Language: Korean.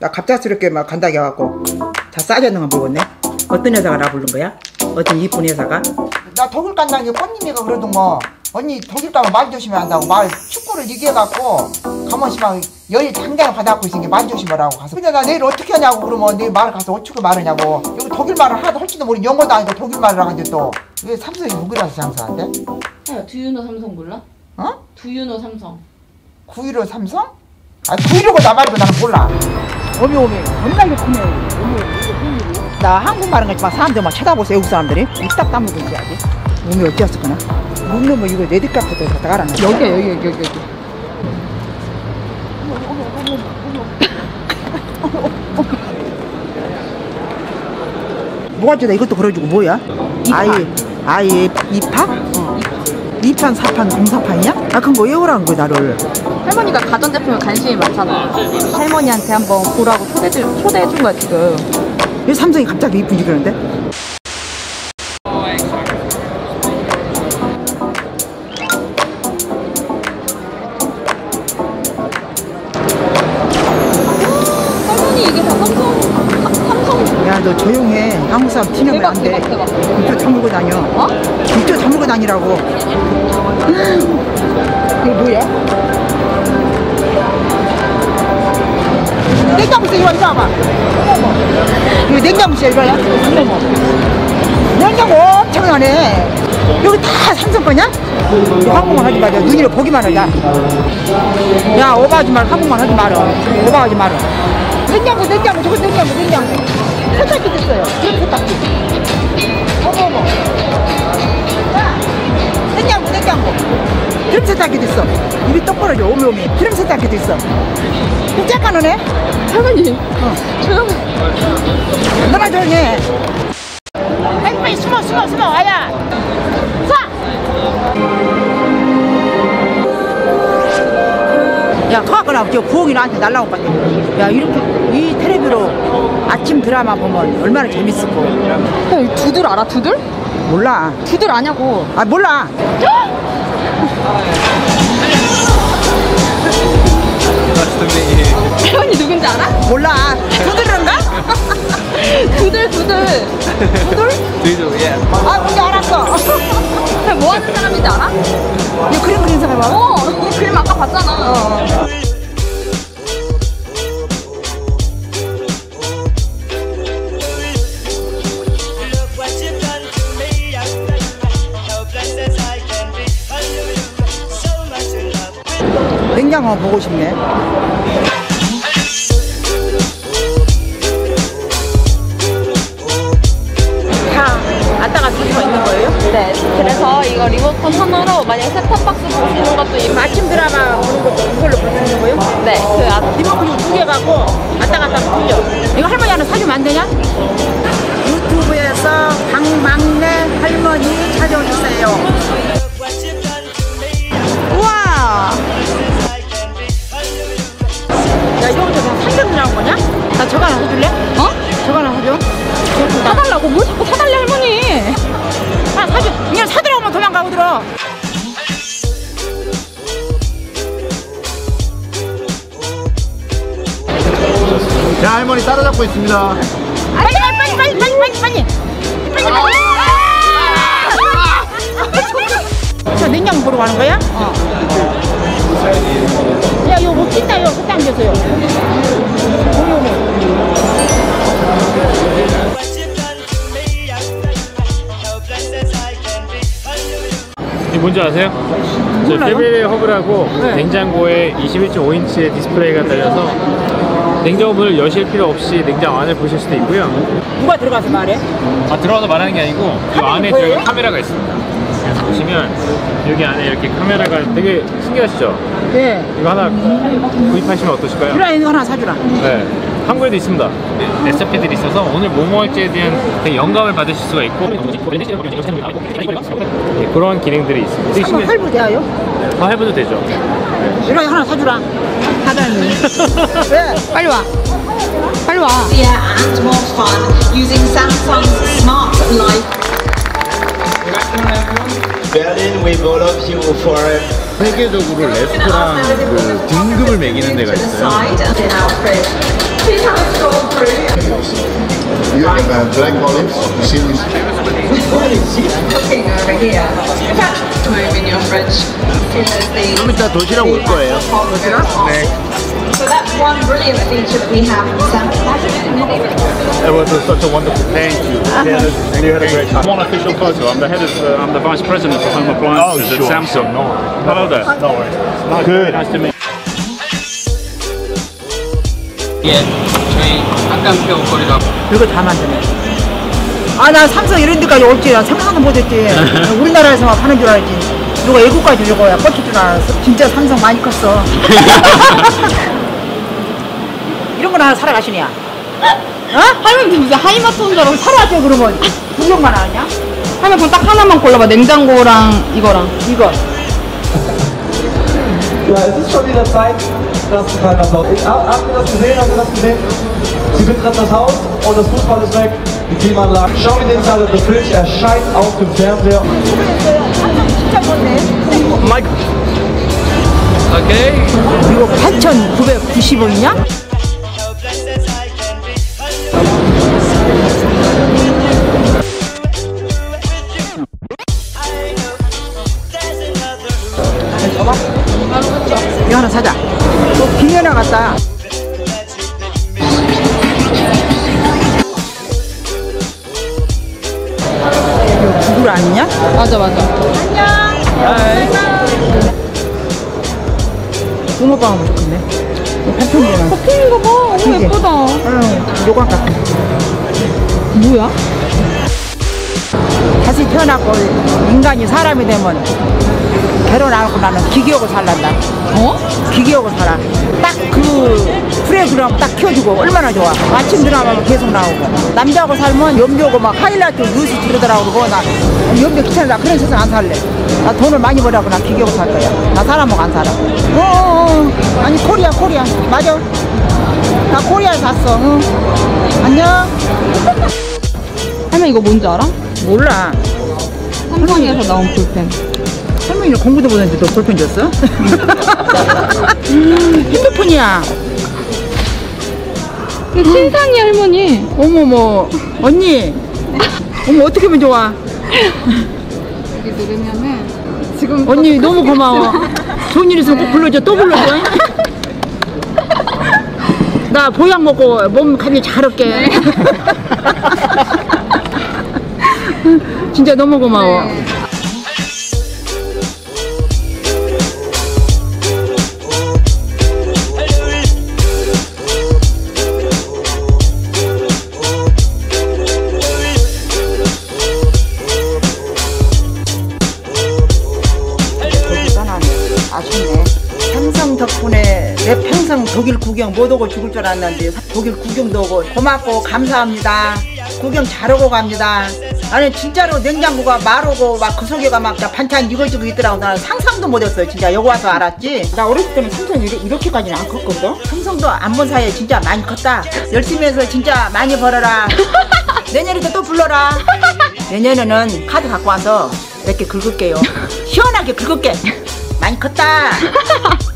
나 갑작스럽게 막 간다고 해갖고 다 싸졌는 거 모르겠네 어떤 여자가 나 부른 거야? 어떤 이쁜 여자가? 나 독일 간다는 게 꽃님이가 그러던 거 언니 독일 가면 말 조심해야 한다고 말 축구를 얘기해갖고 가만히 막 여일 당장을 받아갖고 있으니까 말 조심하라고 가서 근데 나 내일 어떻게 하냐고 그러면 내일 말 가서 어떻게 말하냐고 여기 독일 말을 하나도 할지도 모르는 영어도 아니고 독일 말을 하는데 또왜 삼성이 독일에서 장사한대? 야, 두유노 삼성 몰라? 어? 두유노 삼성. 915 삼성? 아 915가 나 말고 나는 몰라 오미 오미 겁나게 크네. 나 한국말은 그렇지만 사람들 막 쳐다보세요 외국 사람들이. 입딱 다물고 되지 몸이 어땠었구나. 몸이 뭐 이거 레드카펫에 갖다 갈았나 여기 여기 여기 여기 여기. 뭐가 지다 이것도 걸어주고 뭐야? 아이 아이 입학? 2판, 4판, 0사판이야? 아 그럼 뭐 예우라는 거야 나를 할머니가 가전제품에 관심이 많잖아. 할머니한테 한번 보라고 초대, 초대해준 거야, 지금. 왜 삼성이 갑자기 이 분위기라는데? 할머니, 이게 다 삼성, 삼성. 야 너 조용해 한국 사람 티내면 안돼 대박, 대박. 이쪽 다물고 다녀. 어? 이쪽 다물고 다니라고. 이거 뭐야? 냉장고세 이거 이거 봐봐 이거 냉장고세 이거야? 어머머. 냉장고 엄청나네. 여기 다 삼성 거냐? 한국말 하지 마자 눈으로 보기만 하자 야 오버하지 말고 한국말 하지 마라 오버하지 마라 냉장고 냉장고 저거 냉장고 냉장고 세탁기 됐어요. 세탁기 어머 어머. 야 냉장고 냉장고. 기름 세탁기도 있어. 입이 똑바로져 오미 오미. 기름 세탁기도 있어. 짝가노네? 할머니, 조용히. 너나 조용히 해. 빨리 빨리 숨어 숨어 숨어. 와야. 쏴! 야 가거나 저 부엌이 나한테 날라올 것 같아 야 이렇게 이 텔레비로 아침 드라마 보면 얼마나 재밌을까 야, 두들 알아, 두들? 몰라 두들 아냐고. 아 몰라 할머니 누군지 알아? 몰라 두드른가? 두들, 두들. 두들? 뒤도 예. 아 뭔지 알았어 뭐 하는 사람인지 알아? 이거 그림 그리는 사람 봐봐 어, 이 봤잖아. 어. 어. 냉장고 보고 싶네. 하나로 만약에 셋탑박스 보시는 것도 이 아침 드라마 보는 것도 이걸로 있는 거예요? 네, 그 앞, 리모컨 두개 갖고 왔다 갔다 돌려 이거 할머니 하나 사주면 안 되냐? 따라잡고 있습니다. 빨리 빨리 빨리 빨리 빨리 빨리 빨리 빨리 빨리 저 냉장고 보러 가는 거야? 어. 야 이거 못 낀다 이거 그때 앉아서요 what you've done to me. I'm helpless as I can be. I knew you 이 뭔지 아세요? 저 몰라요? Family Hub라고 네. 냉장고에 21.5인치의 디스플레이가 달려서 냉장고 문을 여실 필요 없이 냉장 안을 보실 수도 있고요. 누가 들어가서 말해? 아, 들어가서 말하는 게 아니고 이 안에? 저기 카메라가 있습니다. 그래서 보시면 여기 안에 이렇게 카메라가 되게 신기하시죠? 네 이거 하나 구입하시면 어떠실까요? 그래 이거 하나 사주라 네. 한국에도 있습니다. 레시피들이 있어서 오늘 뭐 먹을지에 대한 되게 영감을 받으실 수가 있고 네, 그런 기능들이 있습니다. 한번. 할부 돼요? 다 해봐도 되죠. 이거 하나 사주라 사장님 왜? 빨리 와 빨리 와 easier and more fun using Samsung's Smart Life Berlin with all of you for 세계적으로 레스토랑 그 등급을 매기는 데가 있어요. You have uh, black olives, seaweed. Cooking over here. Move in your fridge. 좀 이따 도시락 올 거예요. 네. So that's one brilliant feature that we have in Samsung. It was such a wonderful. Thank you. Yeah, you had a great time. One official photo. I'm the head of, uh, I'm the vice president for home appliances at Samsung. No worries. Hello there. No worries. Nice, Good. nice to meet. 예, 저희 한강표 거리가 이거 다 만드네. 아, 나 삼성 이런 데까지 올지, 나 상상도 못했지. 우리나라에서만 파는 줄 알았지. 누가 외국까지 이거야, 뻗칠 줄 알았어. 진짜 삼성 많이 컸어. 하나 사러 가시냐? 어? 할머니 무슨 하이마트 온 줄 알고 사러 사라져, 그러면. 구경만 하냐? 할머니 그럼 딱 ha나만 골라봐. 냉장고랑 이거랑. 이거. Ja, es ist schon wieder Zeit, dass du keiner Applaus. Ich- Habt habt ihr das gesehen? Habt ihr das gesehen? Sie betritt das Haus und das Fußball ist weg. Die Klimaanlage. Schau dir den Teil, der Film erscheint auf dem Fernseher. 진짜 좋네. Mike. Okay. 이거 8,990원이냐? 이거 하나 사자. 또 김연아 같다. 이거 구글 아니냐? 맞아 맞아. 붕어빵 하면 좋겠네. 팬편이잖아. 커피인 거 봐. 너무 예쁘다. 응, 요강 같은. 뭐야? 다시 태어났고 인간이 사람이 되면 결혼하고 나는 기계하고 살란다. 어? 기계하고 살아. 딱 그 프로그램 딱 켜주고 얼마나 좋아. 아침 드라마가 계속 나오고. 남자하고 살면 염려고 막 하이라이트 뉴스 들으더라고 그러고 나 염려 귀찮아. 나 그런 세상 안 살래. 나 돈을 많이 벌라고 나 기계하고 살 거야. 나 사람하고 안 살아. 어어어. 아니 코리아 코리아. 맞아. 나 코리아에 샀어. 응. 안녕. 할머니 이거 뭔지 알아? 몰라. 삼성에서 나온 볼펜. 할머니는 공부도 못했는데 너 볼펜 줬어? 핸드폰이야. 이거 신상이 할머니. 어머머. 언니. 어머, 어떻게 하면 좋아? 여기 누르면은 지금 언니 너무 고마워. 좋은 일 있으면 꼭 불러줘. 또 불러줘. 나 보약 먹고 몸 관리 잘할게. 진짜 너무 고마워. 떠나네. 구경 못 오고 죽을 줄 알았는데 사- 독일 구경도 오고 고맙고 감사합니다. 구경 잘 오고 갑니다. 나는 진짜로 냉장고가 마르고 막 그 속에가 막다 반찬 이거저거 있더라고. 나는 상상도 못했어요. 진짜 여기 와서 알았지. 나 어렸을 때는 삼성 이렇게, 이렇게까지는 안 컸거든. 삼성도 안 본 사이에 진짜 많이 컸다. 열심히 해서 진짜 많이 벌어라. 내년에도 또 불러라. 내년에는 카드 갖고 와서 몇 개 긁을게요. 시원하게 긁을게. 많이 컸다.